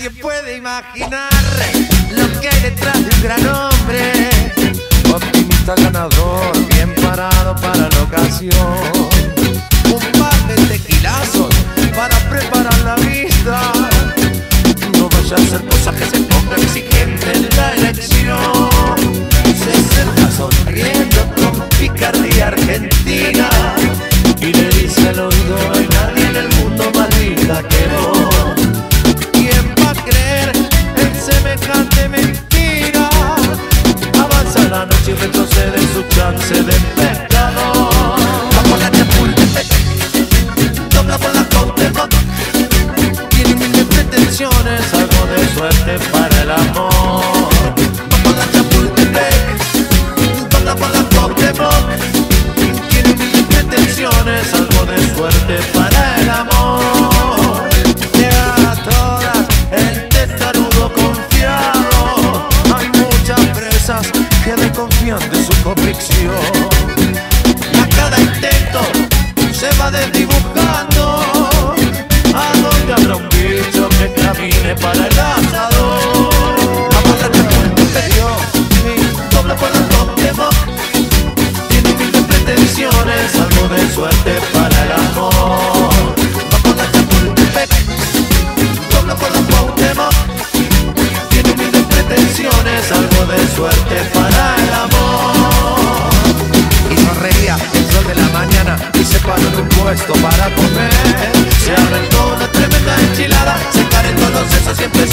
Nadie puede imaginar lo que hay detrás de un gran hombre. Optimista ganador, bien parado para la ocasión. Un par de tequilazos para preparar la vista. No vaya a ser cosa que se ponga exigente en la elección. Se acerca sonriendo con picardía argentina. siempre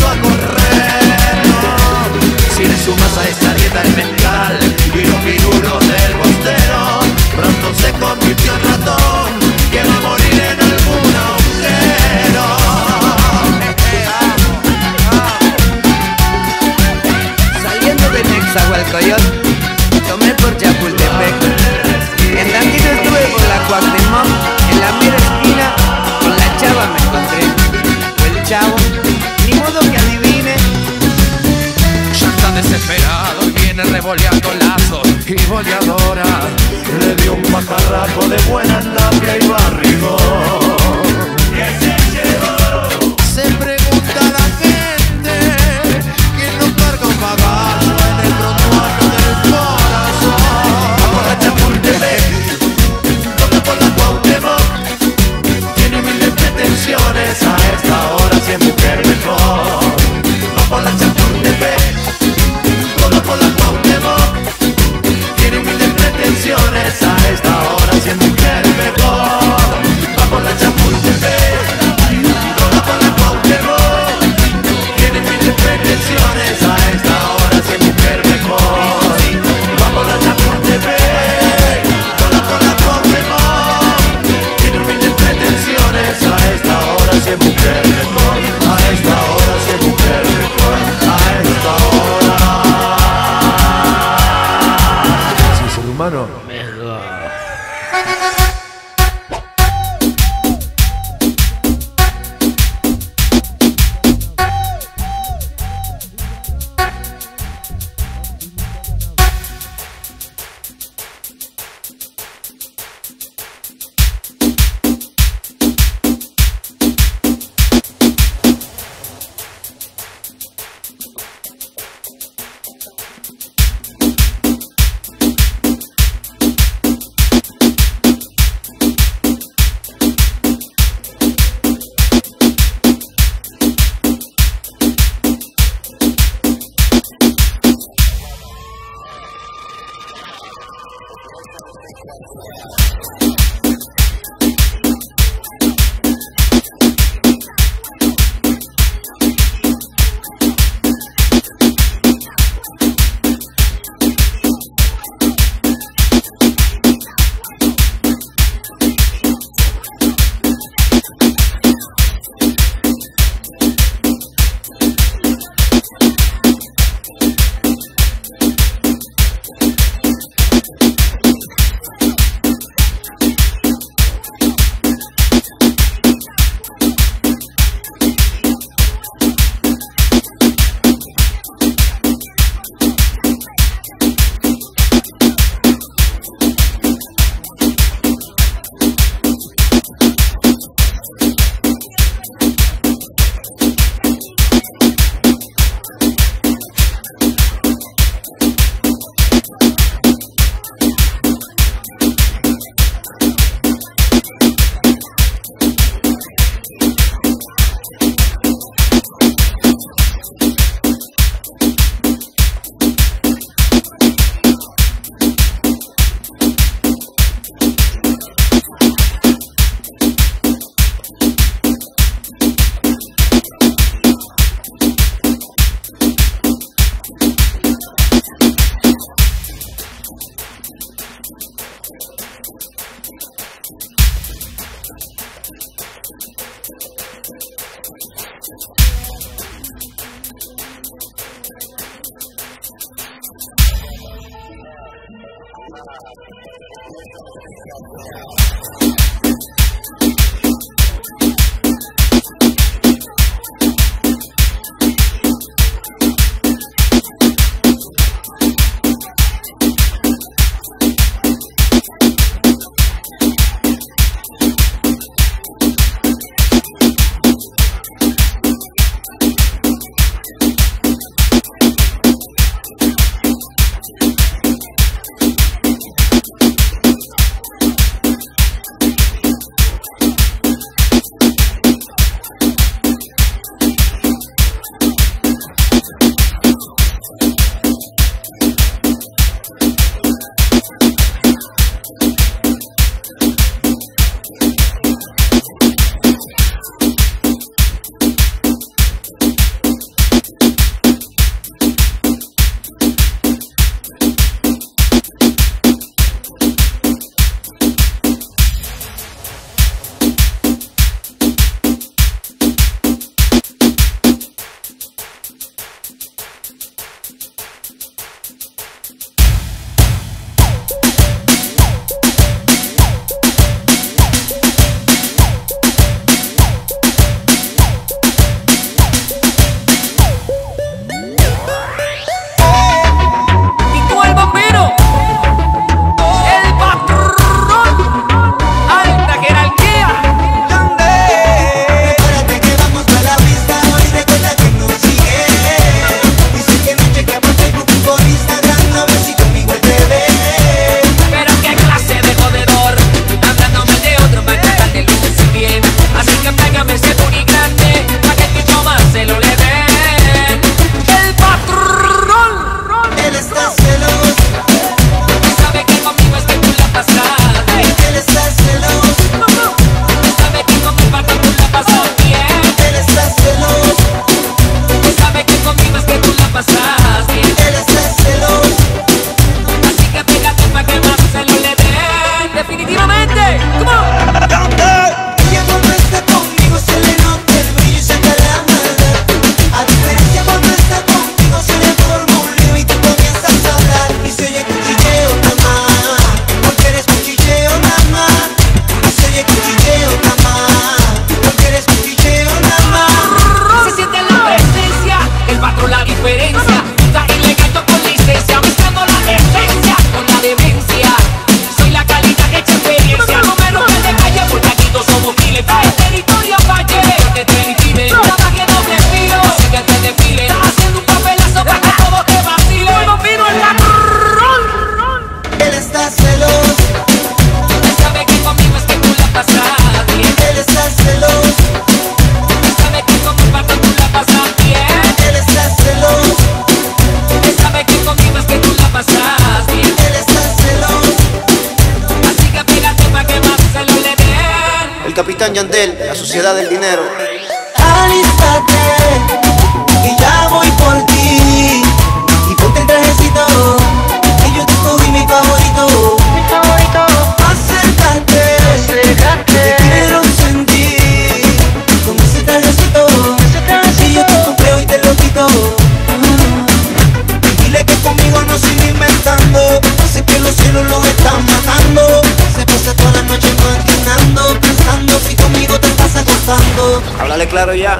Háblale claro ya.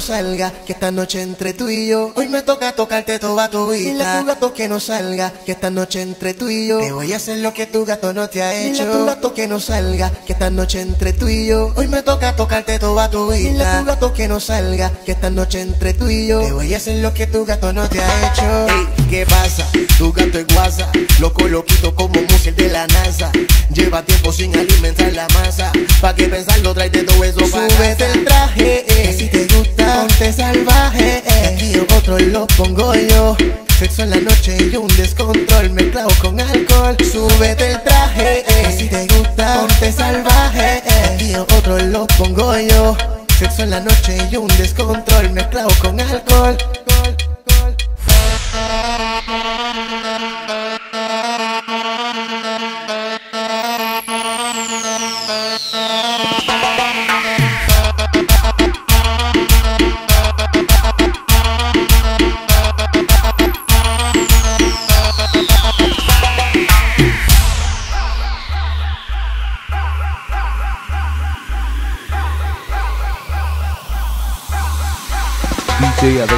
No salga, que esta noche entre tú y yo. Hoy me toca tocarte toda tu vida. Dile a tu gato que no salga, que esta noche entre tú y yo. Te voy a hacer lo que tu gato no te ha hecho. Dile a tu gato que no salga, que esta noche entre tú y yo. Hoy me toca tocarte toda tu vida. Dile a tu gato que no salga, que esta noche entre tú y yo. Te voy a hacer lo que tu gato no te ha hecho. ¿Qué pasa? Tu gato es guasa, loco loquito como música de la NASA. Lleva tiempo sin alimentar la masa. Pa' que pensarlo, tráete todo eso pa' Súbete el traje, eh, si te gusta, ponte salvaje. Eh. Aquí otro lo pongo yo. Sexo en la noche y un descontrol mezclado con alcohol. Súbete el traje, eh, si te gusta, ponte salvaje. Eh. Aquí otro lo pongo yo. Sexo en la noche y un descontrol mezclado con alcohol. See ya.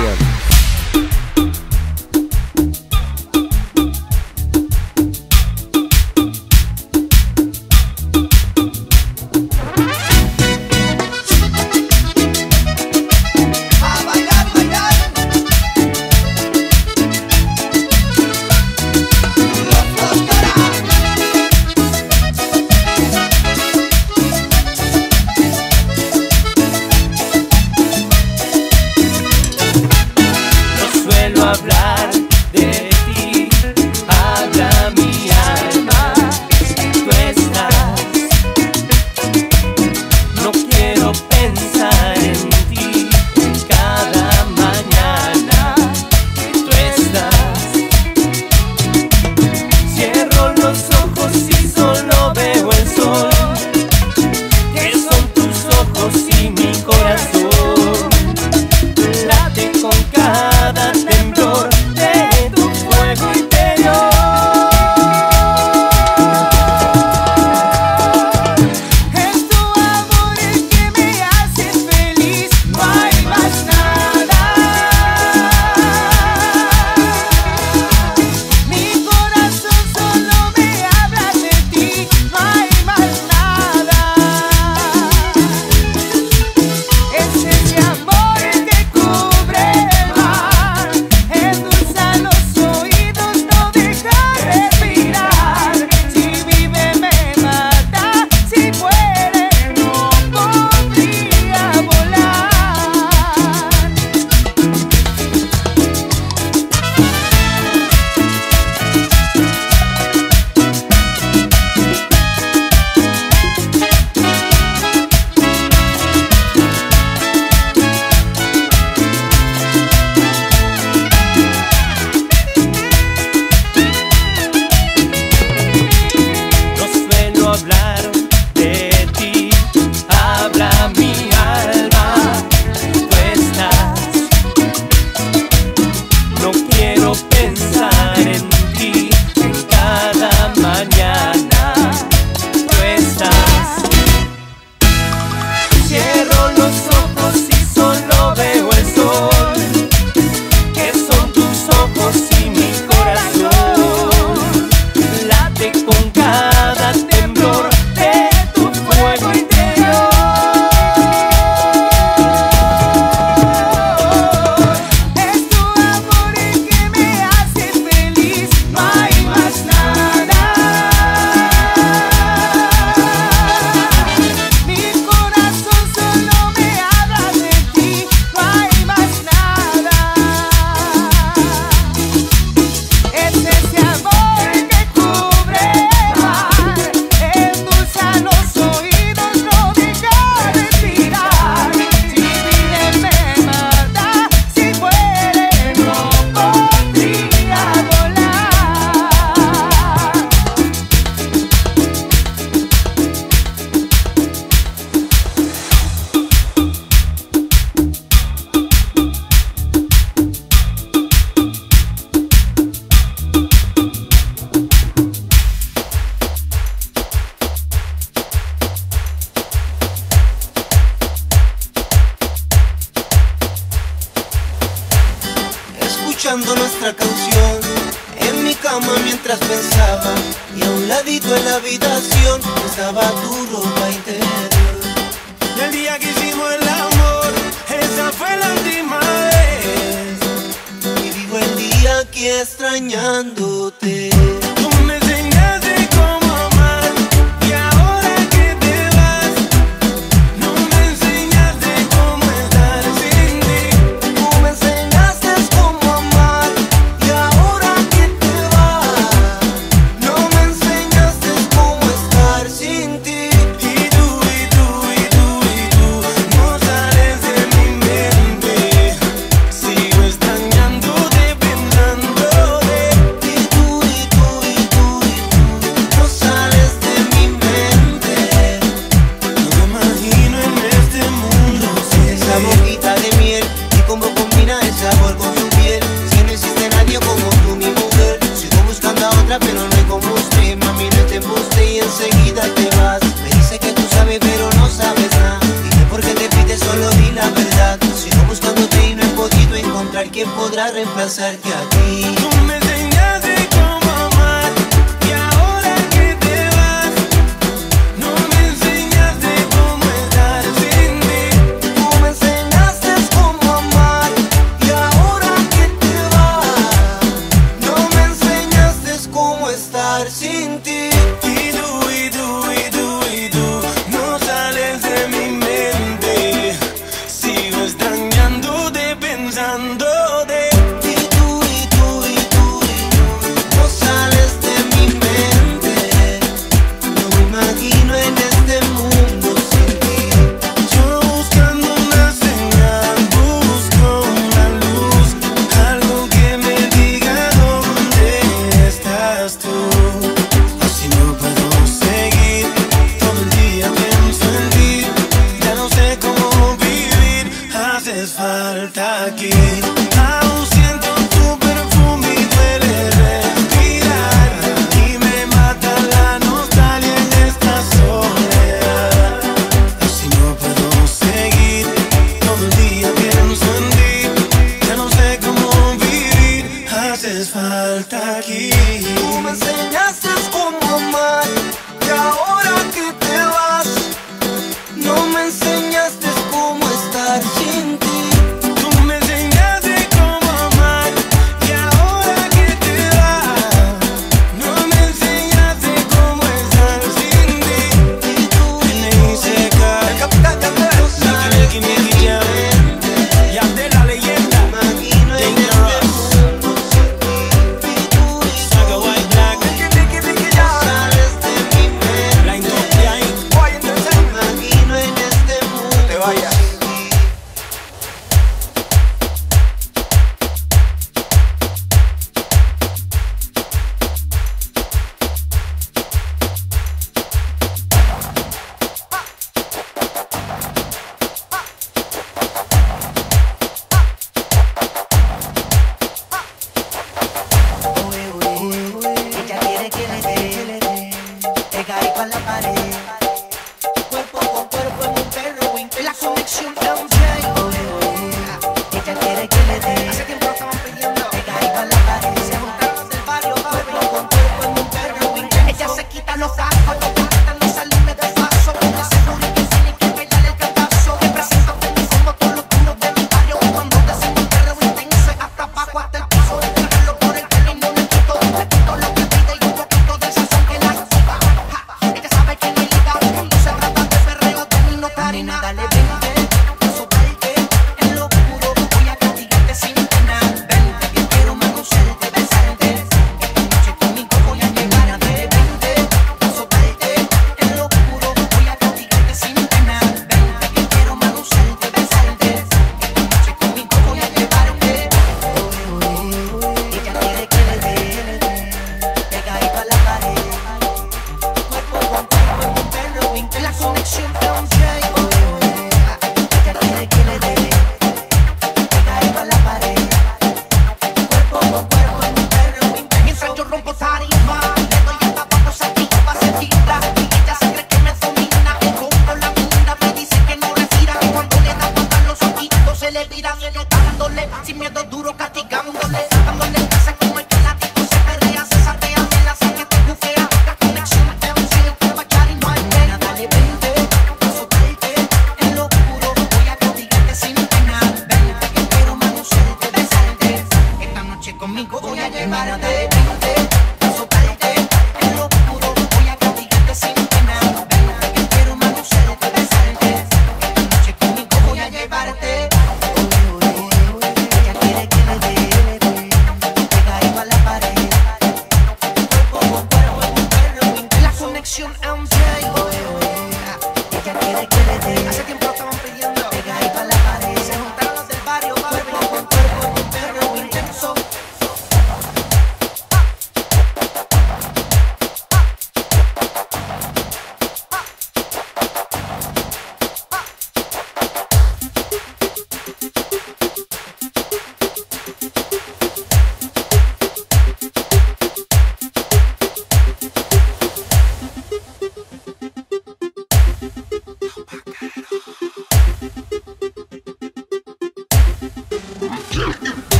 Quien podrá reemplazarte a ti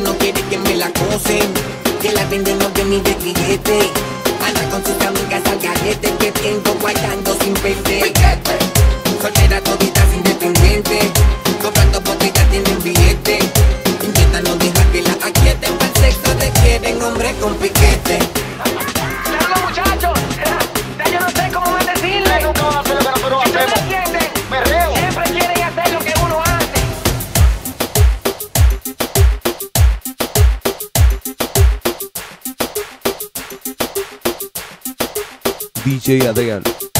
no quiere que me la cosen, que la venden no de mi billete. Anda con sus amigas al gallete que tengo guayando sin perder. Soltera todita independiente, comprando botellas tienen billete. Intentan no dejar que la aquieten, para sexo te quieren hombre con piquete. DJ Adrián.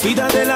Quítate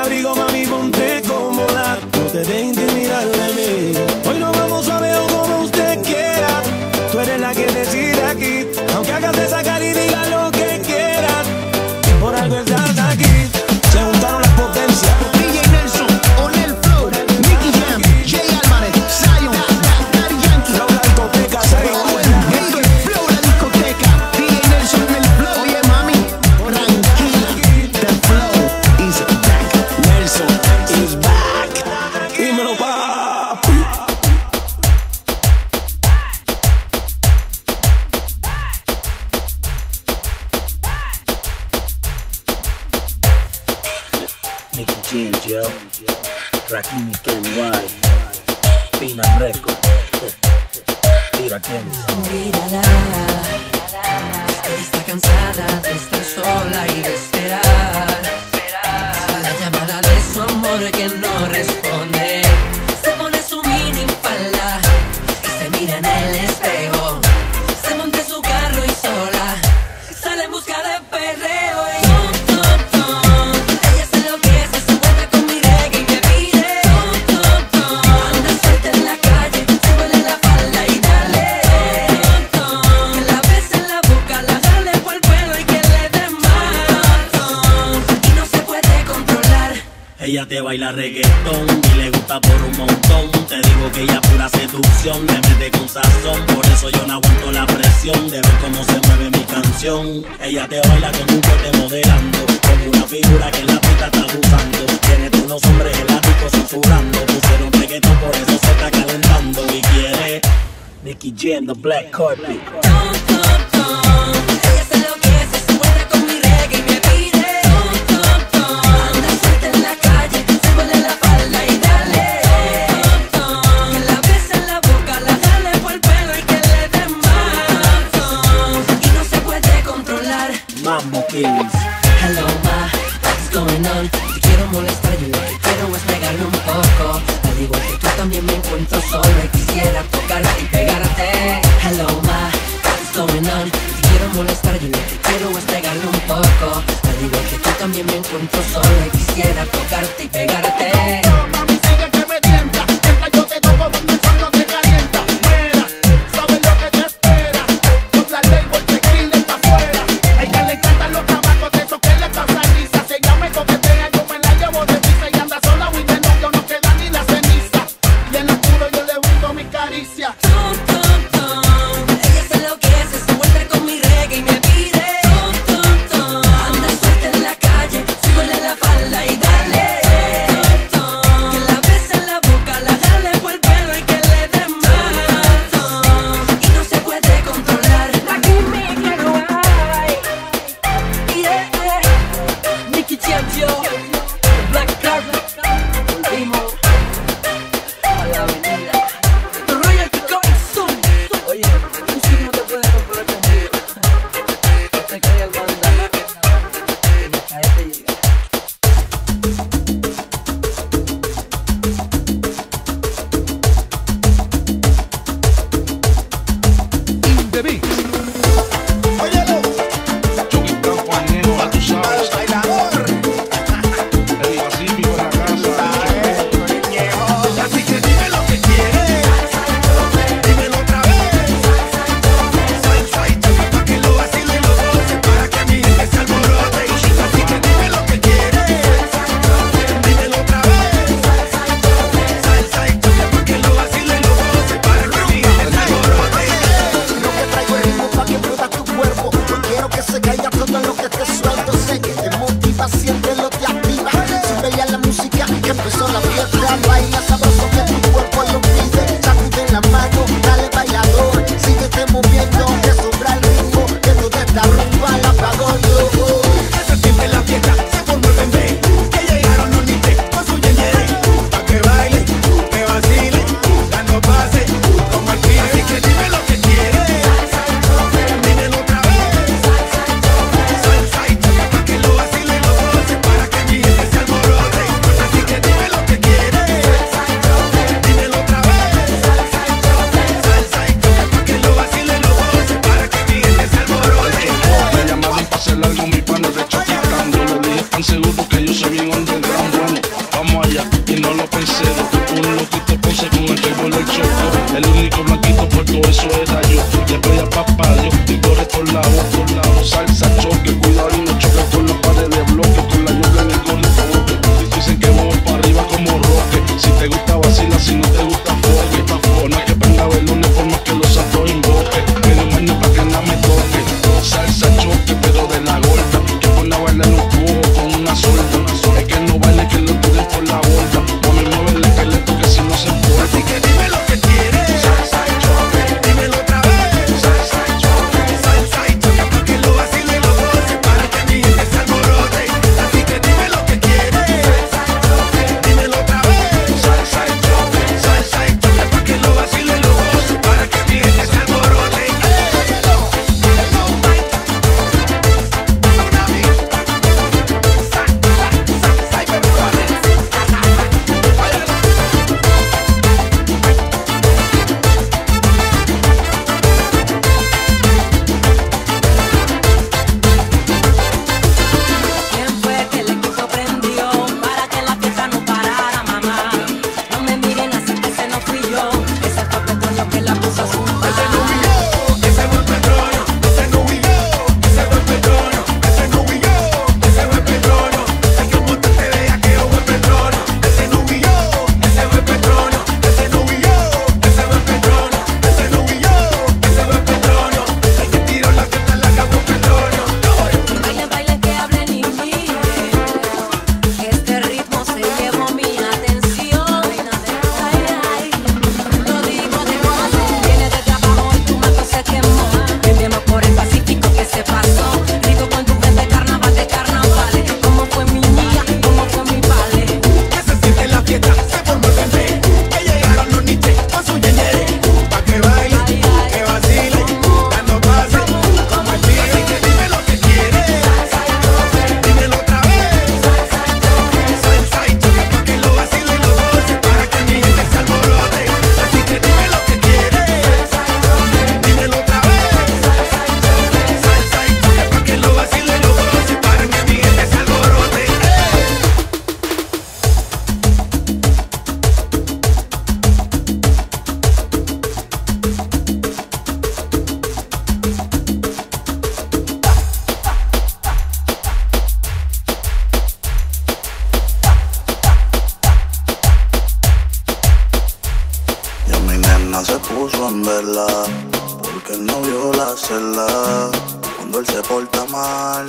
porque el novio la cela. Cuando él se porta mal,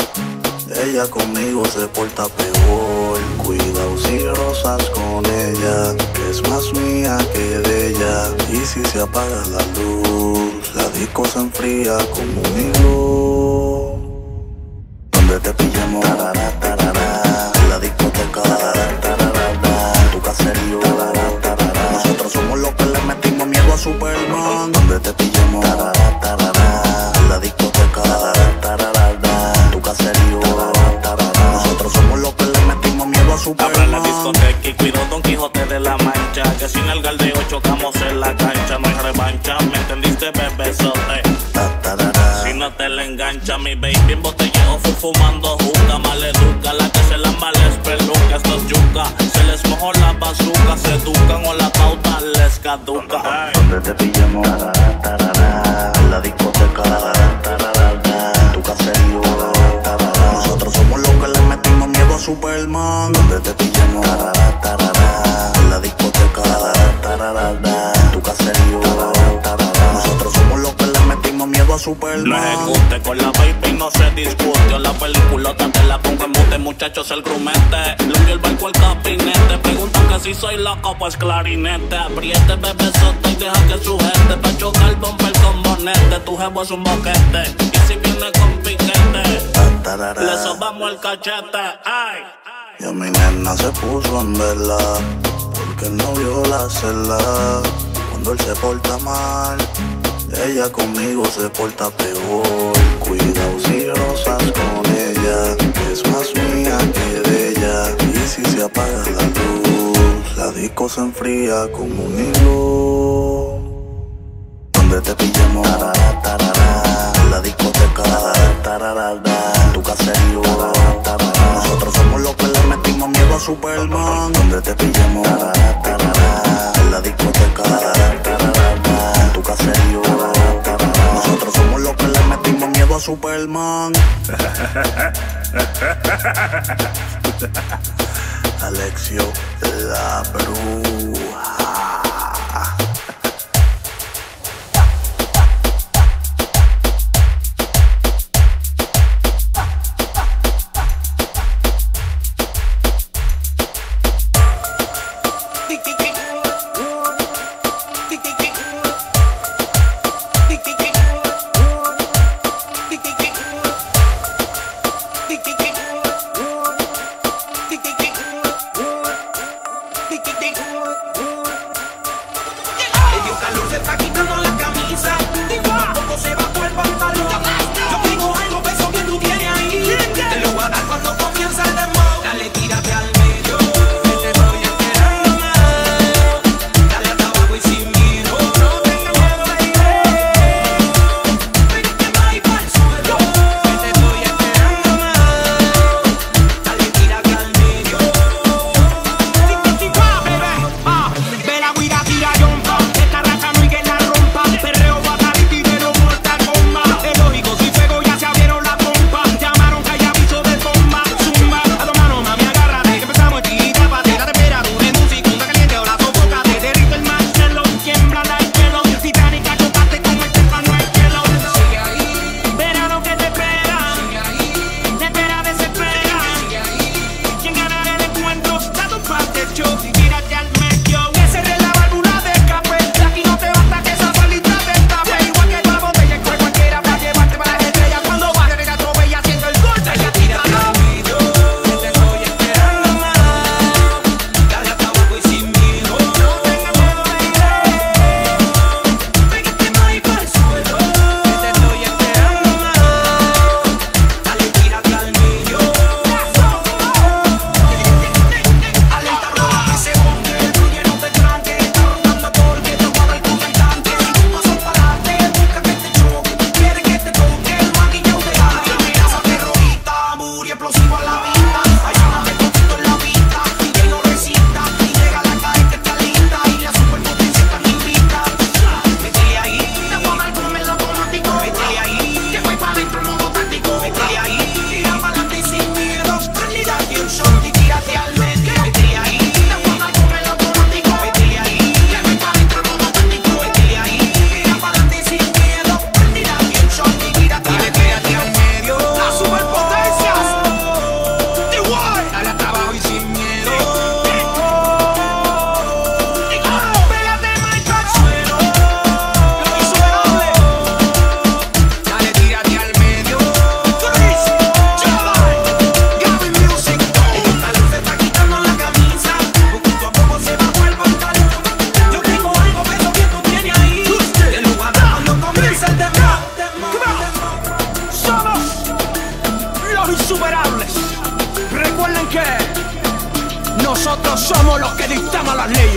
ella conmigo se porta peor. Cuidado si rosas con ella, que es más mía que de ella. Y si se apaga la luz, la disco se enfría como un. Donde te pillamos, baby Muchachos el grumete. Le envío el barco al capinete Preguntan que si soy loco pues clarinete. Apriete bebé sota y deja que sujete Pa' chocar bomba el combonete Tu jevo es un boquete Y si viene con piquete Le sobamos el cachete Ay. Y a mi nena se puso en vela, porque el novio la cela. Cuando él se porta mal, ella conmigo se porta peor. Cuidado si rosas con ella, es más mía se apaga la luz, la disco se enfría como un hilo. Donde te pillamos, tarara, tarara, en la discoteca, en tu caserío. Nosotros somos los que le metimos miedo a Superman. Donde te pillamos, tarara, tarara, en la discoteca, en tu caserío. Nosotros somos los que le metimos miedo a Superman. Alexio, la las leyes.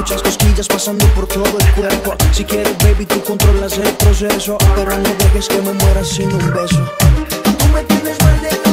Muchas cosquillas pasando por todo el cuerpo. Si quieres baby tú controlas el proceso. Pero no dejes que me muera sin un beso. Tú me tienes mal de